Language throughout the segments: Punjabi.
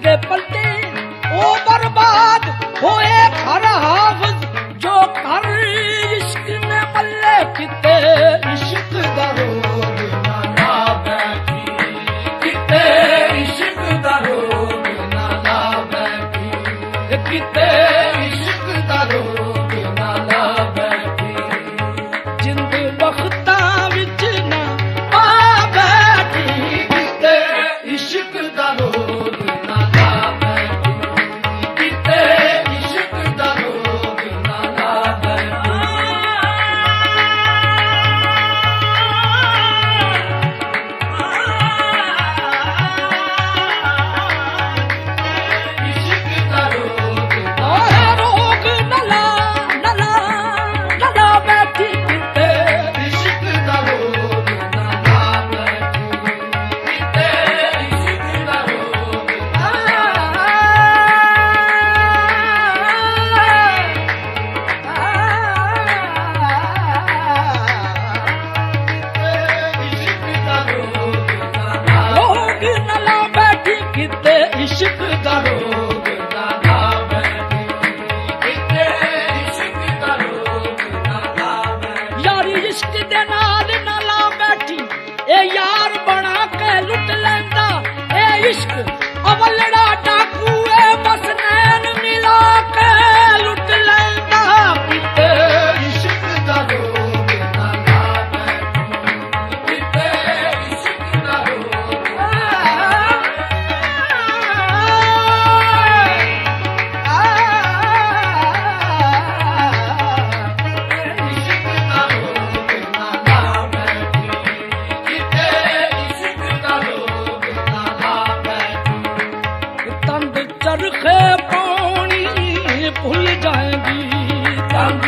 deporte Chicago. ਚਰਖੇ ਪਾਉਣੀ ਭੁੱਲ ਜਾਏਗੀ। ਤੰਗ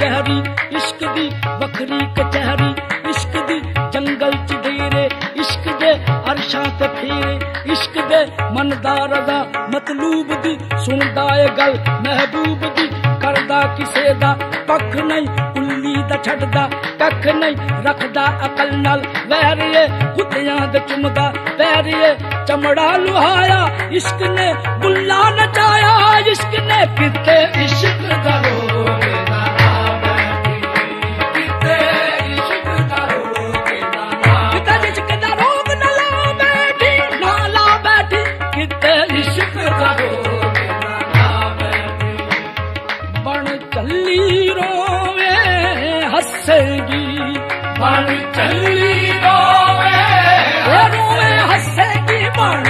ਗਹਿਰੀ ਇਸ਼ਕ ਦੀ ਵੱਖਰੀ ਕਚਹਿਰੀ ਇਸ਼ਕ ਦੀ ਜੰਗਲ ਚ ਢੇਰੇ ਇਸ਼ਕ ਦੇ ਅਰਸ਼ਾਂ ਤੇ ਫੇਰੇ, ਇਸ਼ਕ ਦੇ ਮਨਦਾਰ ਦਾ ਮਤਲੂਬ ਦੀ ਸੁਣਦਾ ਏ ਗੱਲ, ਮਹਿਬੂਬ ਦੀ ਕਰਦਾ ਕਿਸੇ ਦਾ ਪੱਖ ਨਹੀਂ ਉੱਲੀ ਦਾ ਛੱਡਦਾ ਕੱਖ ਨਹੀਂ, ਰੱਖਦਾ ਅਕਲ ਨਾਲ ਵੈਰੀਏ ਕੁੱਤਿਆਂ ਦੇ ਚੁੰਮਦਾ ਵੈਰੀਏ ਚਮੜਾ ਲੁਹਾਇਆ, ਇਸ਼ਕ ਨੇ ਬੁੱਲਾ ਨਚਾਇਆ, ਇਸ਼ਕ ਨੇ ਕਿਤੇ ਇਸ਼ਕ ਦਾ ਰੋ ਹੱਸੇਗੀ ਬਣ ਚੱਲੀ ਦੋਵੇਂ ਦੋਵੇਂ ਹੱਸੇਗੀ ਬਣ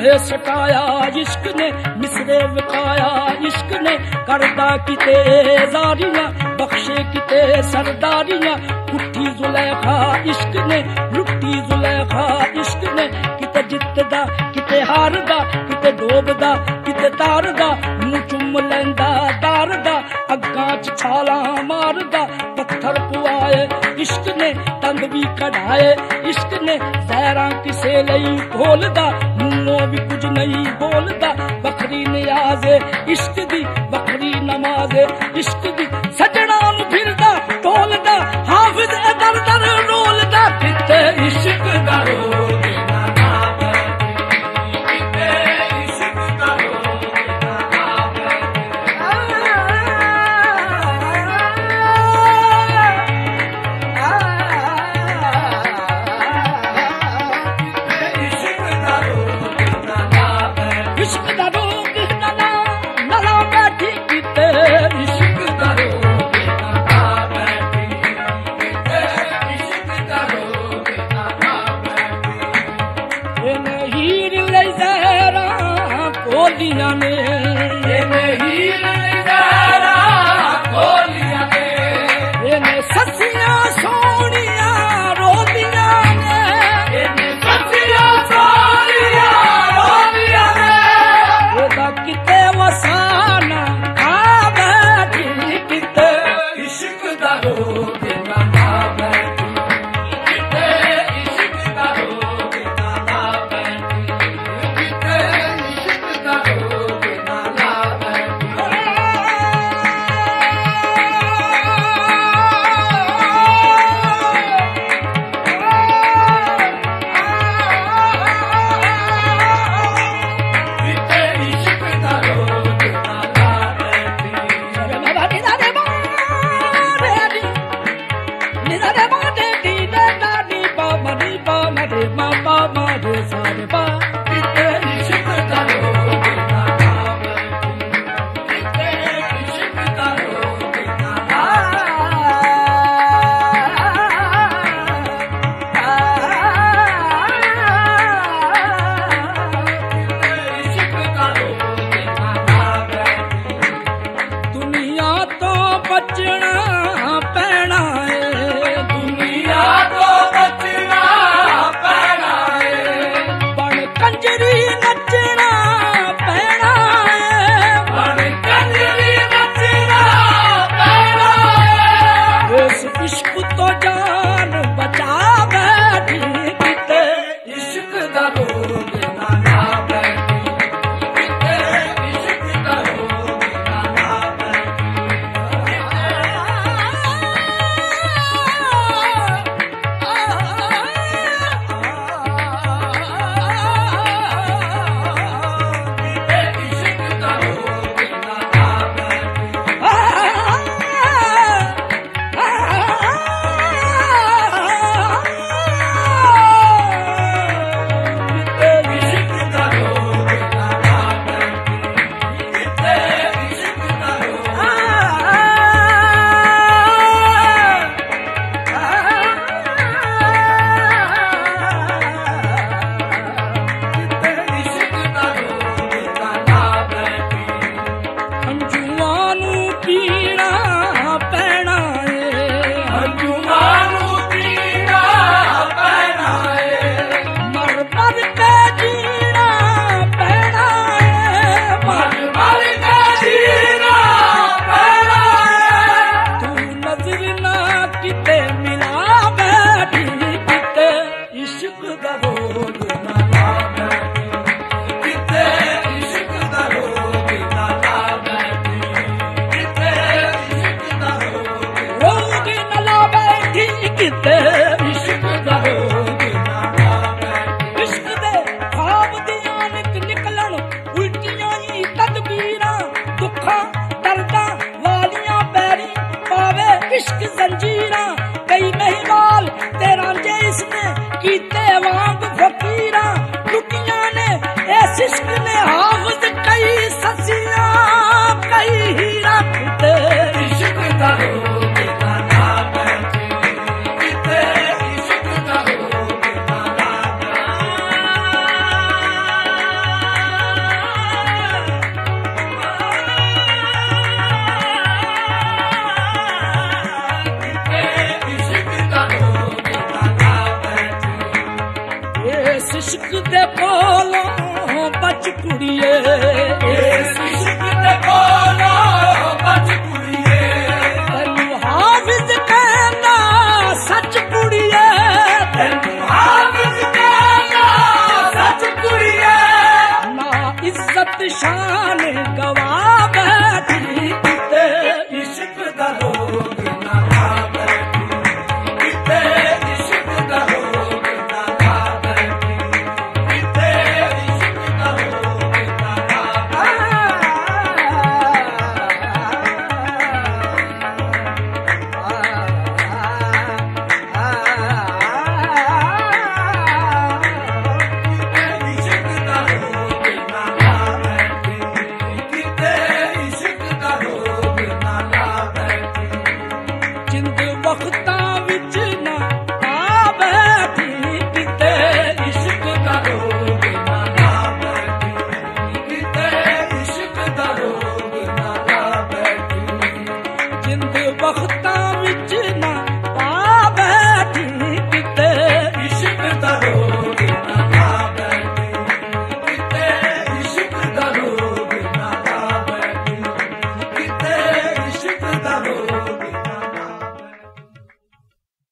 ਸਟਾਇਆ, ਇਸ਼ਕ ਨੇ ਮਿਸਰੇ ਵਿਕਾਇਆ ਇਸ਼ਕ ਨੇ ਕਰਦਾ ਕਿਤੇ ਜ਼ਾਰੀਆਂ ਬਖਸ਼ੇ ਕਿਤੇ ਸਰਦਾਰੀਆਂ। ਕੁੱਠੀ ਜ਼ੁਲੈਖਾ, ਇਸ਼ਕ ਨੇ, ਲੁੱਟੀ ਜ਼ੁਲੈਖਾ, ਇਸ਼ਕ ਨੇ ਕਿਤੇ ਜਿੱਤਦਾ ਕਿਤੇ ਹਾਰਦਾ, ਕਿਤੇ ਡੋਬਦਾ, ਕਿਤੇ ਤਾਰਦਾ, ਮੂੰਹ ਚੁੰਮ ਲੈਂਦਾ, ਤਾਰਦਾ ਅੱਗਾਂ 'ਚ ਛਾਲਾਂ ਮਾਰਦਾ, ਪੱਥਰ ਪੁਆਏ, ਇਸ਼ਕ ਨੇ ਤੰਗ ਵੀ ਕਢਾਏ, ਇਸ਼ਕ ਨੇ ਜ਼ਹਿਰਾਂ ਕਿਸੇ ਲਈ ਖੋਲਦਾ, ਮੂੰਹੋਂ ਵੀ ਕੁਝ ਨਹੀਂ ਬੋਲਦਾ ਬਖਰੀ ਨਿਆਜ਼ੇ, ਇਸ਼ਕ ਦੀ ਬਖਰੀ ਨਮਾਜ਼ੇ, ਇਸ਼ਕ ਦੀ ਸਜਣਾ ਨੂੰ ਫਿਰਦਾ ਢੋਲਦਾ ਹਾਫਿਜ਼ ਦਰ ਦਰ ਰੋਲਦਾ, ਕਿਤੇ ਇਸ਼ਕ ਦਾ ਰੋਲ सा कोने ਪਾਵੇ ਇਸ਼ਕ ਜ਼ੰਜੀਰਾਂ ਕਈ ਮਹਿਵਾਲ ਤੇ ਰਾਂਝੇ ਇਸਨੇ ਕੀਤੇ ਵਾਂਗ ਫਕੀਰਾਂ।